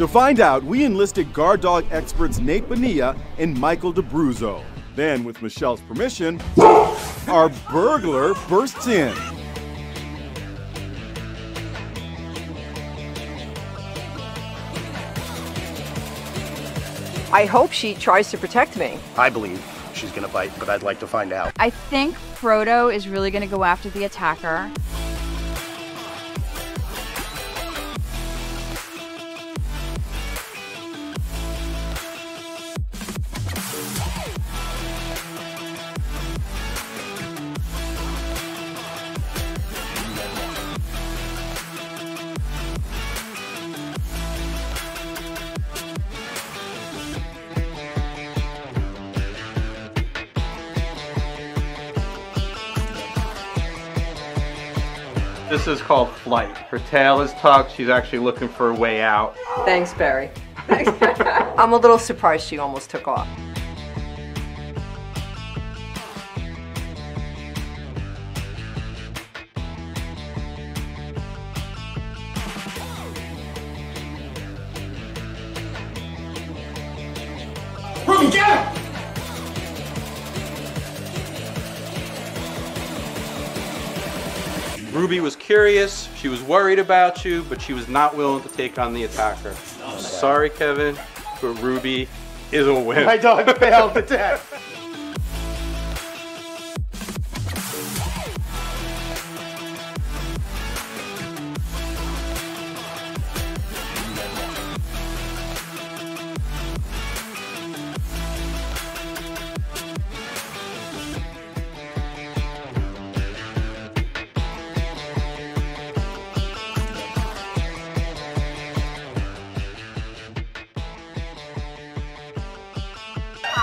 To find out, we enlisted guard dog experts Nate Bonilla and Michael DeBruzzo. Then, with Michelle's permission, our burglar bursts in. I hope she tries to protect me. I believe she's going to bite, but I'd like to find out. I think Frodo is really going to go after the attacker. This is called flight. Her tail is tucked. She's actually looking for a way out. Thanks, Barry. I'm a little surprised she almost took off. Ruby was curious. She was worried about you, but she was not willing to take on the attacker. Sorry, Kevin, but Ruby is a win. My dog failed the test.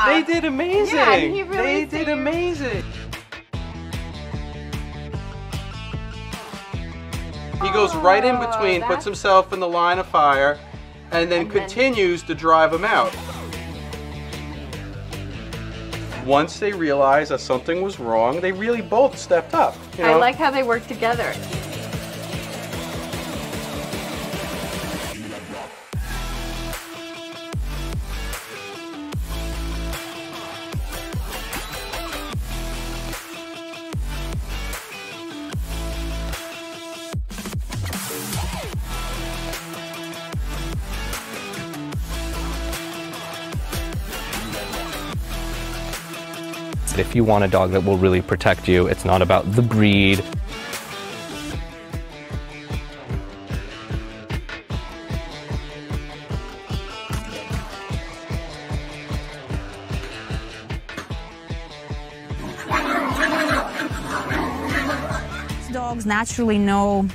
They did amazing. Yeah, he really they did saved- amazing. He goes right in Oh, between, puts oh, himself in the line of fire, and then And then- continues to drive him out. Once they realized that something was wrong, they really both stepped up. You I like how they work together. If you want a dog that will really protect you, it's not about the breed. Dogs naturally know,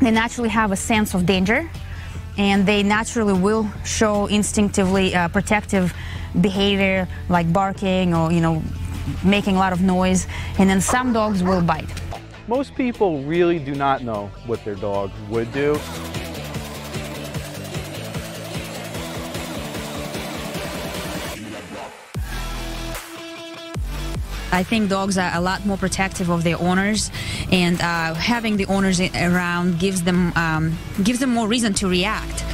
they naturally have a sense of danger, and they naturally will show instinctively uh, protective behavior like barking or, you know, making a lot of noise. And then some dogs will bite. Most people really do not know what their dog would do. I think dogs are a lot more protective of their owners, and uh, having the owners around gives them um, gives them more reason to react.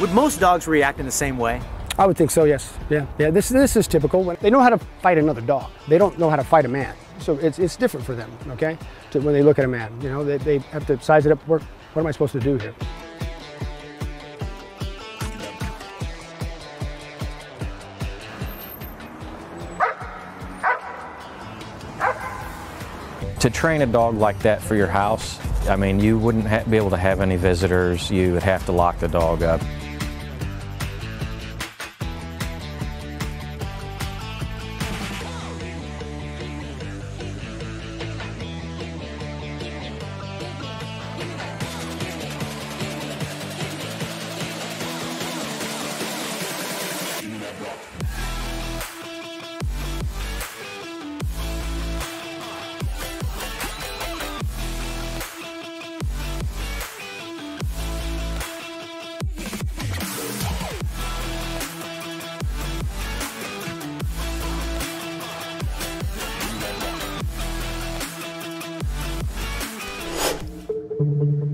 Would most dogs react in the same way? I would think so, yes. Yeah, yeah. This this is typical. They know how to fight another dog, they don't know how to fight a man. So it's it's different for them. Okay, to, when they look at a man, you know, they, they have to size it up. Work. What am I supposed to do here? To train a dog like that for your house, I mean, you wouldn't ha- be able to have any visitors. You would have to lock the dog up.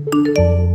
Bye.